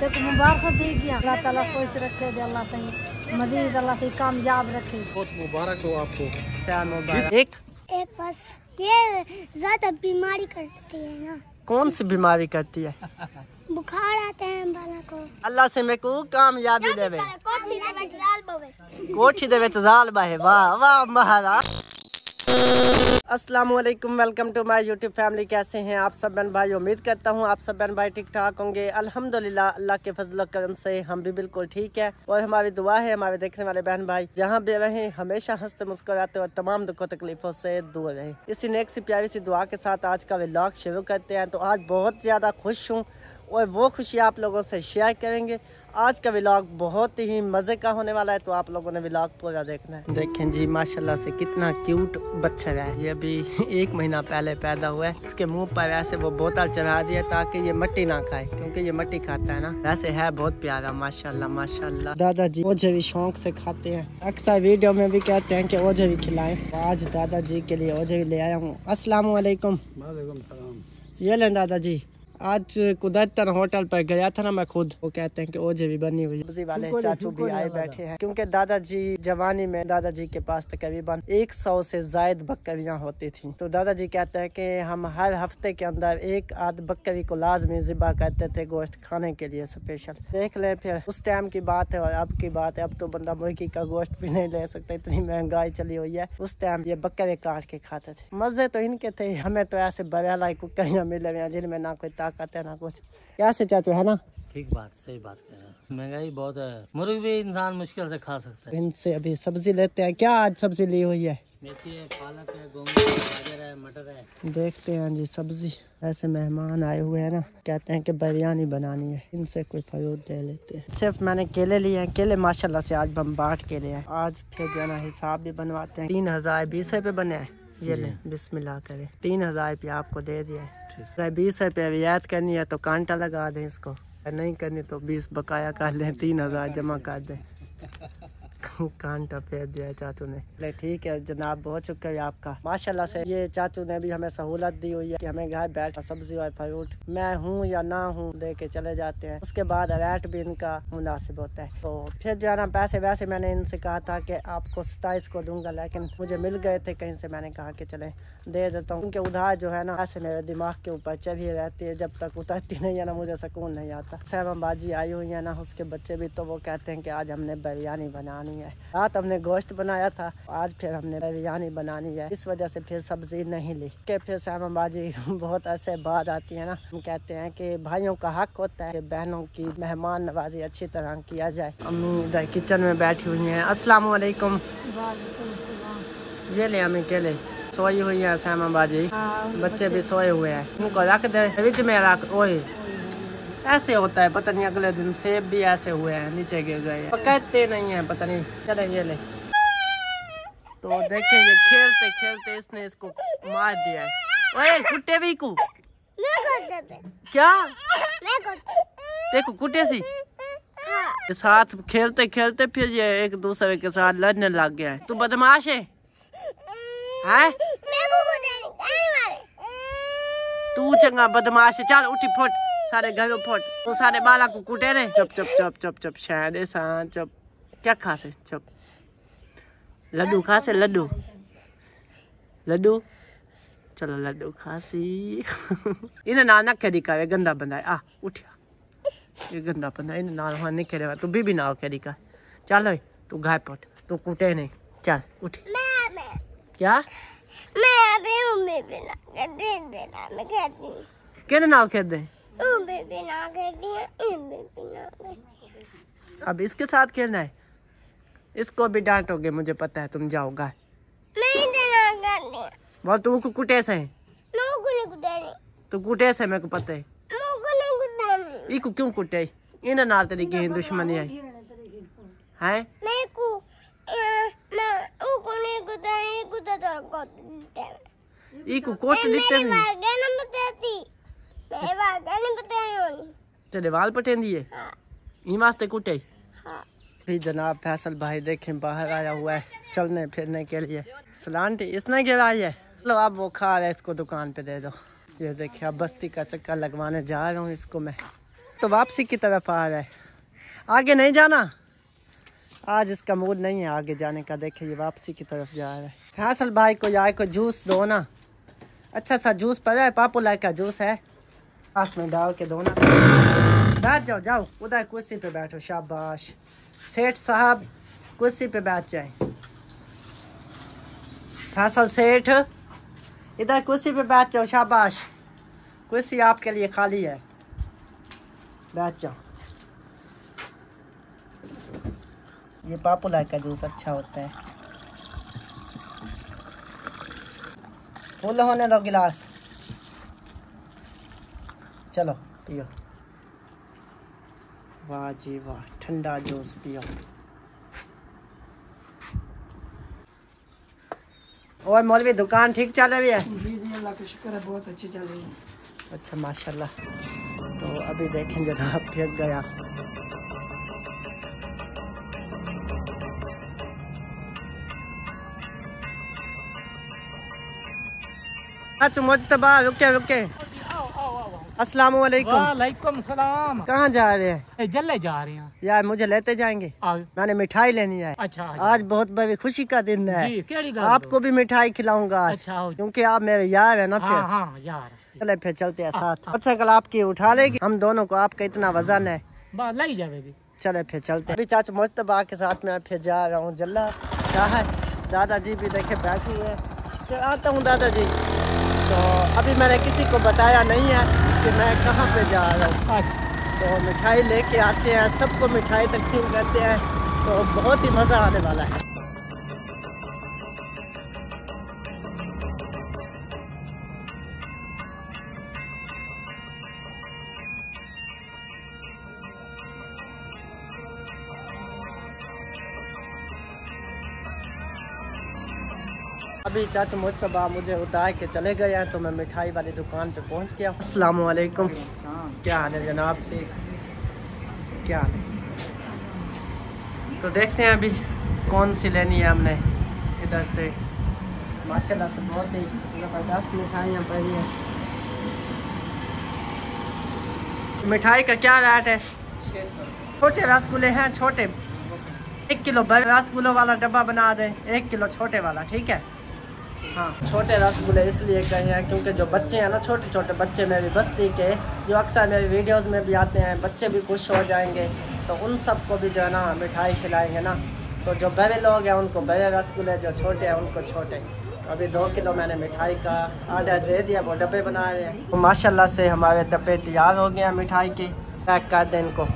मुबारक देगी खुश रखे दे अल्लाह मजीद अल्लाह कामयाब रखे। बहुत मुबारक हो आपको। एक बस ये ज़्यादा बीमारी करती है ना। कौन सी बीमारी करती है? बुखार आते हैं को। अल्लाह से मैं को कामयाबी देवे। कोठी देवे। वाह वाह महाराज। अस्सलाम वालेकुम welcome to my YouTube family. कैसे हैं आप सब? बहन भाई, उम्मीद करता हूँ आप सब बहन भाई ठीक ठाक होंगे। अल्हम्दुलिल्लाह, अल्लाह के फजल करम से हम भी बिल्कुल ठीक है। और हमारी दुआ है, हमारे देखने वाले बहन भाई, जहाँ भी रहे, हमेशा हँसते मुस्कुराते और तमाम दुखों तकलीफों से दूर रहे। इसी नेक सी प्यारी सी दुआ के साथ आज का व्लॉग शुरू करते हैं। तो आज बहुत ज़्यादा खुश हूँ और वो खुशी आप लोगों से शेयर करेंगे। आज का व्लॉग बहुत ही मज़े का होने वाला है तो आप लोगों ने व्लॉग पूरा देखना है। देखें जी माशाल्लाह से कितना क्यूट बच्चा है। ये अभी एक महीना पहले पैदा हुआ है। इसके मुँह पर वैसे वो बोतल चढ़ा दिया ताकि ये मट्टी ना खाए क्योंकि ये मट्टी खाता है ना। वैसे है बहुत प्यारा माशाल्लाह माशाल्लाह। दादाजी ओझे भी शौक से खाते हैं। अक्सर वीडियो में भी कहते हैं कि ओझे भी खिलाएँ। आज दादाजी के लिए ओझे भी ले आया हूँ। अस्सलाम ये लें दादाजी। आज कुदरतन होटल पर गया था ना मैं खुद। वो कहते हैं कि ओजे भी बनी हुई। वाले चाचू भी आए बैठे हैं। क्योंकि दादाजी जवानी में दादाजी के पास तकरीबन एक सौ से जायद बकरियाँ होती थी। तो दादाजी कहते हैं कि हम हर हफ़्ते के अंदर एक आध बकरी को लाजमी जिबा करते थे गोश्त खाने के लिए स्पेशल देख ले फिर उस टाइम की बात है और अब की बात है। अब तो बंदा मुर्गी का गोश्त भी नहीं ले सकता इतनी महँगाई चली हुई है। उस टाइम ये बकरे काट के खाते थे। मज़े तो इनके थे हमें तो ऐसे बड़े लाई कुकरियाँ मिले हुए हैं जिनमें ना कोई ताकत है ना कुछ? कैसे चाचू है ना? ठीक बात सही बात कह रहे हैं। महँगाई बहुत है। मुर्ग भी इंसान मुश्किल से खा सकता है। इनसे अभी सब्ज़ी लेते हैं। क्या आज सब्ज़ी ली हुई है? मेथी है पालक है है गाजर है मटर है। देखते हैं जी सब्ज़ी। ऐसे मेहमान आए हुए हैं ना कहते हैं कि बिरयानी बनानी है। इनसे कोई फ्रूट ले लेते हैं। सिर्फ़ मैंने केले लिए हैं। केले माशाल्लाह से आज हम बांट के लिए हैं। आज फिर जो है ना हिसाब भी बनवाते हैं। तीन हज़ार बीस रुपये बने हैं। ये ले बिस्मिल्लाह करे। तीन हज़ार रुपया आपको दे दिया है। अगर बीस रुपये रियायत करनी है तो कांटा लगा दें इसको। नहीं करनी तो बीस बकाया कर लें, तीन हज़ार जमा कर दें। कांटा फेर दिया चाचू ने। ठीक है, जनाब, बहुत शुक्रिया आपका। माशाल्लाह से ये चाचू ने भी हमें सहूलत दी हुई है कि हमें घर बैठ सब्ज़ी और फ्रूट, मैं हूँ या ना हूँ, दे के चले जाते हैं। उसके बाद रेट भी इनका मुनासिब होता है। तो फिर जो है ना, पैसे वैसे मैंने इनसे कहा था कि आपको सताइस को दूँगा, लेकिन मुझे मिल गए थे कहीं से, मैंने कहा कि चले, दे देता हूँ। क्योंकि उधार जो है ना ऐसे मेरे दिमाग के ऊपर चढ़ी रहती है, जब तक उतरती नहीं है ना, मुझे सुकून नहीं आता। सहमा बाजी आई हुई है ना, उसके बच्चे भी तो वो कहते हैं कि आज हमने बिरयानी बनानी है। रात हमने गोश्त बनाया था आज फिर हमने बिरयानी बनानी है। इस वजह से फिर सब्ज़ी नहीं ली। के फिर सहमा बाजी बहुत ऐसे बात आती है ना। हम कहते हैं कि भाइयों का हक होता है बहनों की मेहमान नवाजी अच्छी तरह किया जाए। अम्मी इधर किचन में बैठी हुई है। अस्सलाम वालेकुम ये ले अम्मी के केले सोई हुई है सहमा बाजी बच्चे भी सोए हुए हैं। उनको रख दे। बीच में रख ओए। ऐसे होता है पता नहीं अगले दिन सेब भी ऐसे हुए हैं नीचे गिर गए हैं। कहते नहीं है पता नहीं। चले ये ले। तो देखें ये खेलते खेलते इसने इसको मार दिया है। ओए कुत्ते भी को। क्या? देखो कुत्ते सी। हाँ के साथ खेलते खेलते फिर ये एक दूसरे के साथ लड़ने लग गया है। तू बदमाश है? हैं। तू चंगा बदमाश है। चल उठी फुट। सारे घर में फुट तू सारे बाला को कुटे रे चुप चुप चुप चुप चुप शायद सा चुप क्या खा से चुप लड्डू खा से लड्डू लड्डू चलो लड्डू खासी इन्हें ना ना करी का गंदा बंदा है आ उठिया ये गंदा बंदा इन्हें ना वहाँ नहीं करेगा तू भी भी ना करी का चल तू घाय पट तू कुटे नहीं चल उठ क्या मैं अभी हूँ बेबी ना कर दे देना मैं कहती हूँ कहने ना कह हूँ ना कहती है ना कहती अब इसके साथ खेलना है। इसको भी डांटोगे मुझे पता है तुम जाओगा। मैं बोल तू को कुटे से मैं नहीं तू कुटे से मेरे को पता है। मैं नहीं इको क्यों कुटे? इन नाल तेरी की दुश्मनी है हैं। मैं को मैं वो को नहीं कुदानी कुदा तो को देते इको कोट लिखते हैं कहना बताती मेरी बात कहना बताई होनी तेरे वाल पटेंदी दिए हाँ। ई वास्ते कुटे? हाँ। भी जनाब फैसल भाई देखें बाहर आया हुआ है चलने फिरने के लिए। सलांटी इसने गिराई है। लो अब वो खा रहा है इसको दुकान पे दे दो। ये देखिए अब बस्ती का चक्कर लगवाने जा रहा हूँ इसको मैं। तो वापसी की तरफ़ आ रहा है। आगे नहीं जाना? आज इसका मूड नहीं है आगे जाने का। देखे ये वापसी की तरफ़ जा रहा है। फैसल भाई को यार को जूस दो ना। अच्छा सा जूस पड़ा है पापुला का जूस है। पास में डाल के दो ना बैठ जाओ जाओ उधर कुर्सी पे बैठो शाबाश सेठ साहब कुर्सी पे बैठ जाए फैसल सेठ इधर कुर्सी पे बैठ जाओ शाबाश कुर्सी आपके लिए खाली है बैठ जाओ ये पापुला का जूस अच्छा होता है फुल होने दो गिलास चलो पियो। वाह जी वाह ठंडा जूस पियो। और मौलवी दुकान ठीक चल रही है? जी जी अल्लाह का शुक्र है बहुत अच्छी चल रही है। अच्छा माशाल्लाह। तो अभी देखें जनाब फेंक गया। अच्छा मुझतबा रुके रुके अस्सलाम वालेकुम सलाम। कहाँ जा रहे हैं? जल्ले जा रहे हैं। यार मुझे लेते जाएँगे। मैंने मिठाई लेनी है। अच्छा आज बहुत बड़ी खुशी का दिन है। आपको भी मिठाई खिलाऊँगा आज। अच्छा क्योंकि आप मेरे यार है ना हाँ फिर। हाँ यार। चले फिर चलते हैं साथ। अच्छा कल आपकी उठा लेगी। हम दोनों को आपका इतना वज़न है। चले फिर चलते हैं। अभी चाचा मुश्तबा के साथ मैं फिर जा रहा हूँ। जल्ला है दादाजी भी देखे बैठी है। फिर आता हूँ दादाजी। तो अभी मैंने किसी को बताया नहीं है। कि मैं कहाँ पे जा रहा हूँ? आज। तो मिठाई लेके आते हैं सबको मिठाई तकसीम करते हैं तो बहुत ही मज़ा आने वाला है। अभी चाचा मुश्तबा मुझे उतार के चले गए हैं तो मैं मिठाई वाली दुकान पे पहुँच गया अस्सलाम वालेकुम क्या हाल है जनाब? क्या हाल तो देखते हैं अभी कौन सी लेनी है हमने इधर से। माशाल्लाह से बहुत ही ज़बरदस्त मिठाइयाँ पड़ी हैं। मिठाई का क्या रेट है? छोटे रसगुल्ले हैं, छोटे। एक किलो बड़े रसगुल्लों वाला डब्बा बना दें, एक किलो छोटे वाला, ठीक है? हाँ छोटे रसगुल्ले इसलिए कहे हैं क्योंकि जो बच्चे हैं ना, छोटे छोटे बच्चे मेरी बस्ती के, जो अक्सर मेरी वीडियोस में भी आते हैं, बच्चे भी खुश हो जाएँगे तो उन सबको भी जो है ना, मिठाई खिलाएँगे ना। तो जो बड़े लोग हैं, उनको बड़े रसगुल्ले जो छोटे हैं, उनको छोटे। तो अभी दो किलो मैंने मिठाई का ऑर्डर दे दिया, वो डब्बे बना रहे हैं। तो माशाल्लाह से हमारे डब्बे तैयार हो गए हैं मिठाई के। पैक कर दें इनको।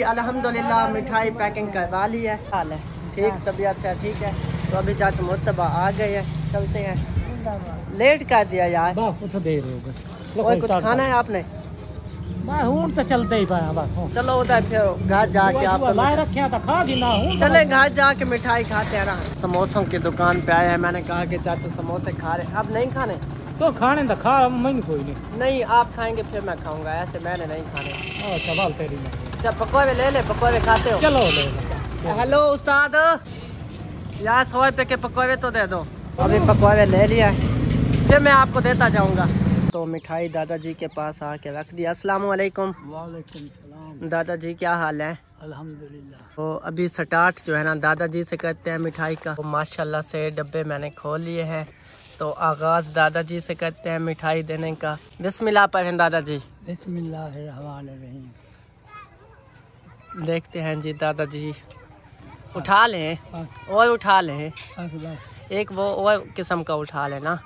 अभी अल्हम्दुलिल्लाह मिठाई पैकिंग करवा ली है। हाल है। ठीक तबीयत से ठीक है। तो अभी चाचा मुर्तबा आ गए हैं। चलते हैं। लेट कर दिया यार। बस उसे देर हो गई। और कुछ खाना है आपने? हूँ तो चलते ही पाया बस चलो उधर फिर घर जाके आप रखे तो खा दी ना चले घर जाके मिठाई खाते हैं ना। समोसों की दुकान पे आए हैं। मैंने कहा कि चाचा समोसे खा रहे अब नहीं खाने? तो खाने तो खा मैं कोई नहीं। नहीं आप खाएँगे फिर मैं खाऊँगा। ऐसे मैंने नहीं खाने। सवाल तेरी जब पकौड़े ले ले पकौड़े खाते हो। चलो हेलो उस्ताद। यार सौ रुपये के पकौड़े तो दे दो। अभी पकौड़े ले लिया फिर मैं आपको देता जाऊँगा। तो मिठाई दादाजी के पास आके रख दिया अस्सलाम वालेकुम वालेकुम दादाजी क्या हाल है? अल्हम्दुलिल्लाह। तो अभी स्टार्ट जो है ना दादाजी से करते हैं मिठाई का। तो माशाल्लाह से डब्बे मैंने खोल लिए हैं। तो आगाज़ दादाजी से करते हैं मिठाई देने का। बिस्मिल्लाह पढ़ें दादाजी। बिस्मिल्लाहिर्रहमानिर्रहीम। देखते हैं जी दादाजी उठा लें। और उठा लें। एक वो और किस्म का उठा लेना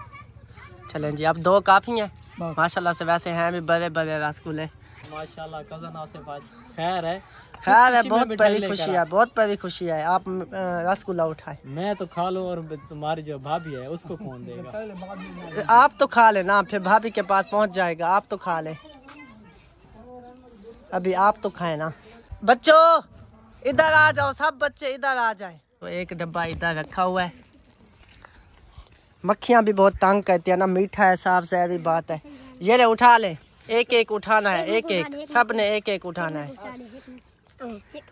चलें जी अब दो काफ़ी हैं। माशाल्लाह से वैसे हैं भी बड़े बड़े रसगुल्ले माशाल्लाह कज़न आसिफ आज खैर है। खैर है बहुत बड़ी खुशी है बहुत बड़ी खुशी है। आप रसगुल्ला उठाए। मैं तो खा लूँ और तुम्हारी जो भाभी है उसको कौन देगा? आप तो खा लेना फिर भाभी के पास पहुँच जाएगा आप तो खा ले। अभी आप तो खाए ना। बच्चों इधर आ जाओ सब बच्चे इधर आ जाए। तो एक डब्बा इधर रखा हुआ है। मक्खियाँ भी बहुत तंग करती है ना मीठा है साफ़ जहरी बात है। ये ले उठा ले। एक एक उठाना है एक एक सबने एक एक उठाना है।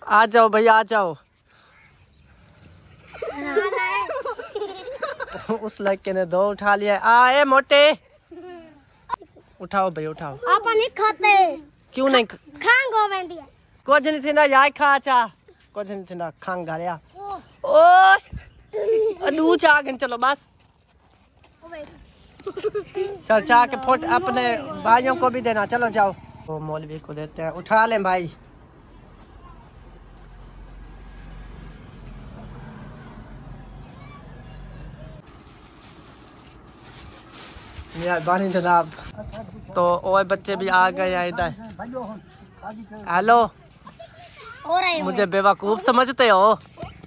आ जाओ भैया आ जाओ। उस लड़के ने दो उठा लिया आए मोटे। उठाओ भाई उठाओ। आप नहीं खाते। क्यों नहीं खांगो कुछ नहीं थी ना खा चा। कुछ नहीं थी खांग गालिया ओए, अदू चागन चलो बस। चल चाह के फोट अपने भाइयों को भी देना। चलो जाओ। वो मौलवी को देते हैं। उठा लें भाई। मेहरबानी जनाब। तो और बच्चे भी आ गए हैं इधर। हेलो। मुझे बेवकूफ़ समझते हो?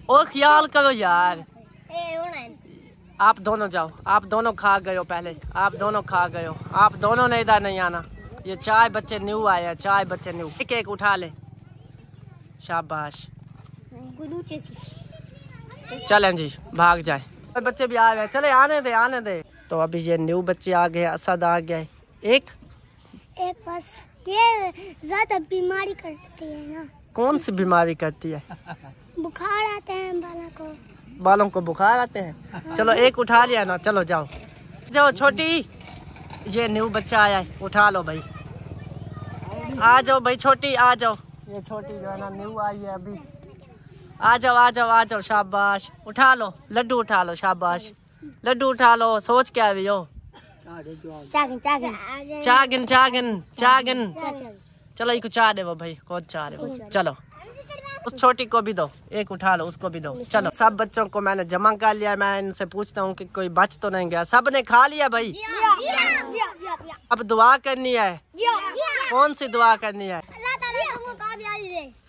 ओ ख्याल करो यार। आप दोनों जाओ। आप दोनों खा गए हो पहले। आप दोनों खा गए हो। आप दोनों ने इधर नहीं आना। ये चाय बच्चे न्यू आए हैं। चाय बच्चे न्यू। एक एक उठा ले। शाबाश। चलें जी भाग जाए। बच्चे भी आ गए। चले आने दे आने दे। तो अभी ये न्यू बच्चे आ गए असद आ गए। एक। एक बस। ये ज़्यादा बीमारी करती है ना। कौन सी बीमारी करती है? बुखार आते हैं बाला को। बालों को बुखार आते हैं। चलो एक उठा लिया ना चलो जाओ। जाओ छोटी ये न्यू बच्चा आया है उठा लो भाई। आ जाओ भाई छोटी आ जाओ। ये छोटी जो है ना न्यू आई है अभी। आ जाओ आ जाओ आ जाओ शाबाश। उठा लो लड्डू उठा लो शाबाश। लड्डू उठा लो सोच के आई हो? चागन। चागन चागिन चागिन। चागिन। चलो एक चाह दे भाई कौन चाह रहे चलो। उस छोटी को भी दो एक उठा लो उसको भी दो। चलो सब बच्चों को मैंने जमा कर लिया मैं इनसे पूछता हूँ कि कोई बच तो नहीं गया। सबने खा लिया भाई? अब दुआ करनी है। कौन सी दुआ करनी है?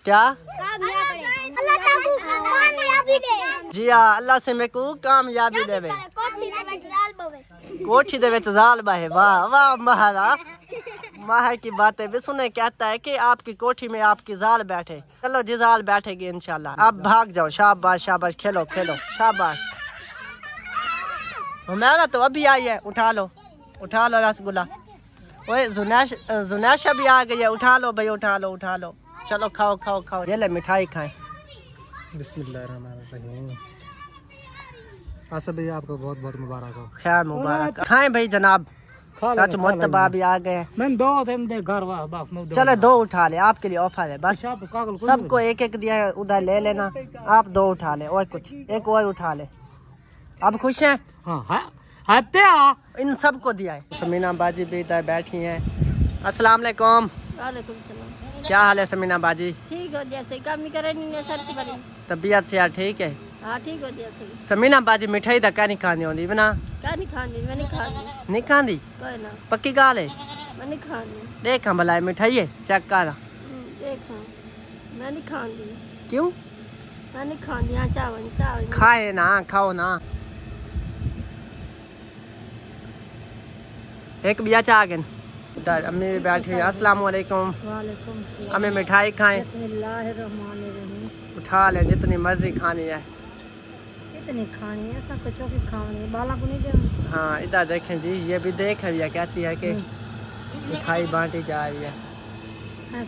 क्या? जी हाँ अल्लाह से मेरे को कामयाबी देवे। कोठी देवे जाल वाह वाह महाराज। माह की बातें भी सुने कहता है कि आपकी कोठी में आपकी जाल बैठे। चलो जी जाल बैठेगी इनशाला अब भाग जाओ। शाबाश शाबाश। खेलो खेलो। शाबाश। हमारा तो अभी आई है। उठा लो। उठा लो रसगुल्ला। ओए जुनैश जुनैशा भी आ गई है। उठा लो भाई उठा लो उठा लो। चलो खाओ खाओ खाओ। ये ले मिठाई खाएँ। आसफ भैया आपको बहुत बहुत मुबारक हो। खैर मुबारक। खाएँ भाई जनाब। सच आ गए चलो दो उठा ले आपके लिए ऑफ़र है बस। सब कागल को सबको एक एक दिया उधर ले लेना। आप दो उठा ले और कुछ। एक और उठा ले। अब खुश हैं? हाँ हाँ इन सबको दिया है। समीना बाजी भी इधर बैठी हैं। अस्सलाम वालेकुम। वालेकुम क्या हाल है समीना बाजी? ठीक हो जैसे काम नहीं करे नहीं सर की बड़ी तबीयत से यार ठीक है? हाँ ठीक हो समीना बाजी मिठाई नहीं खानी बना क्या नहीं मैं नहीं खानी कोई ना। पक्की गाल है मैं नहीं खानी देखा भला मिठाई है चेक कर। हम्म, देखा मैं नहीं खानी क्यों? मैं नहीं खानी यहाँ चावल चावल। खाए ना खाओ ना। एक बिया चागन इधर अम्मी भी बैठी है अस्सलाम वालेकुम वालेकुम हमें मिठाई खाएँ। उठा ले जितनी मर्ज़ी खानी है। खानी है सब कुछ की खानी है बाला को नहीं दे हाँ इधर देखें जी ये भी देख रही है कहती है कि मिठाई बांटी जा रही है है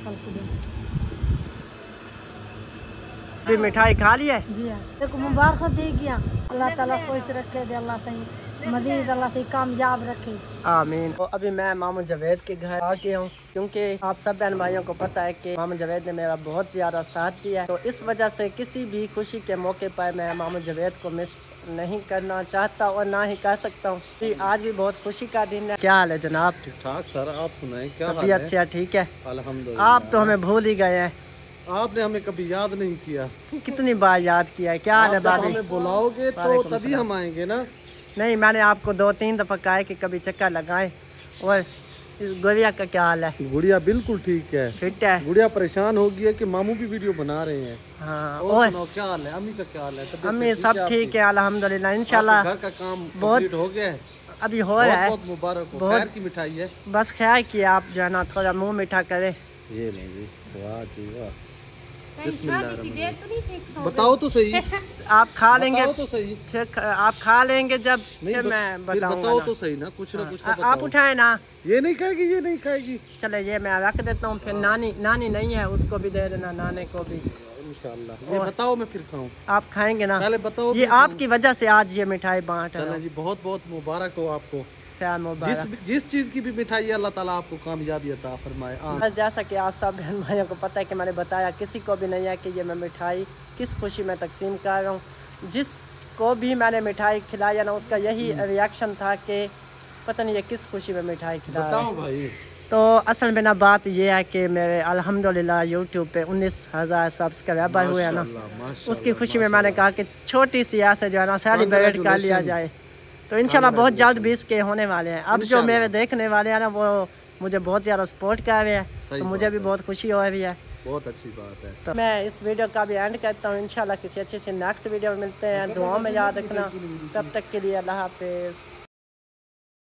भी मिठाई खा ली है जी हाँ देखो मुबारक दे गया अल्लाह ताला खुश रखे दे अल्लाह सही मजीद अल्लाह सही कामयाब रखे। आमीन। तो अभी मैं मामू जवेद के घर आ गया हूँ क्योंकि आप सब बहन भाइयों को पता है कि मामू जवेद ने मेरा बहुत ज़्यादा साथ दिया है। तो इस वजह से किसी भी खुशी के मौके पर मैं मामू जवेद को मिस नहीं करना चाहता और ना ही कर सकता हूँ कि आज भी बहुत खुशी का दिन है। क्या हाल है जनाब? ठीक ठाक सर आप सुनाए क्या हाल तबीयत है? से ठीक है? अल्हम्दुलिल्लाह। आप तो हमें भूल ही गए हैं। आपने हमें कभी याद नहीं किया। कितनी बार याद किया है? क्या हाल है बुलाओगे तो तभी हम आएँगे ना। नहीं मैंने आपको दो तीन दफ़ा कहा है कि कभी चक्कर लगाए। और इस गुड़िया का क्या हाल है? गुड़िया बिल्कुल ठीक है। फिट है? गुड़िया परेशान हो गई है कि मामू भी वीडियो बना रहे हैं। हाँ और और? क्या हाल है? अम्मी का क्या हाल है? अम्मी सब ठीक है अल्हम्दुलिल्लाह आपके इंशाल्लाह। घर का काम बहुत- हो गया है? अभी हो रहा है। मुबारक हो। बहुत- की मिठाई है? बस ख्याल किया आप जो है ना थोड़ा मुँह मीठा करें। ये नहीं जी वाह जी वाह। बिस्मिल्लाह बताओ तो सही। आप खा लेंगे। तो सही। फिर आप खा लेंगे जब फिर मैं बताऊँगा बताओ ना। तो सही ना कुछ ना कुछ तो आ- आप उठाए ना। ये नहीं खाएगी ये नहीं खाएगी। चले ये मैं रख देता हूँ फिर नानी नानी नहीं है उसको भी दे देना नाने को भी। इंशाल्लाह ये बताओ मैं फिर खाऊं। आप खाएँगे ना। पहले बताओ ये आपकी वजह से आज ये मिठाई बांट रहा जी बहुत बहुत मुबारक हो आपको। जिस जिस चीज़ की भी मिठाई अल्लाह ताला आपको कामयाबी अता फरमाए बस जैसा कि आप सब बहन भाइयों को पता है कि मैंने बताया किसी को भी नहीं है कि ये मैं मिठाई किस खुशी में तकसीम कर रहा हूँ। जिस को भी मैंने मिठाई खिलाया ना उसका यही रिएक्शन था कि पता नहीं ये किस खुशी में मिठाई खिला बताओ भाई। तो असल में ना बात ये है कि मेरे अल्हम्दुलिल्लाह यूट्यूब पे उन्नीस हज़ार सब्सक्राइबर हुए हैं ना। उसकी खुशी में मैंने कहा कि छोटी सी ऐसे जो है ना सेलिब्रेट कर लिया जाए। तो इनशाला बहुत जल्द बीस के होने वाले हैं। अब जो मेरे देखने वाले हैं ना वो मुझे बहुत ज़्यादा सपोर्ट कर रहे हैं। तो मुझे भी बहुत खुशी हो रही है। बहुत अच्छी बात है। तो मैं इस वीडियो का भी एंड करता हूँ। इंशाल्लाह किसी अच्छे से नेक्स्ट वीडियो में मिलते हैं। दुआ में याद रखना। तब तक के लिए अल्लाह हाफिज़।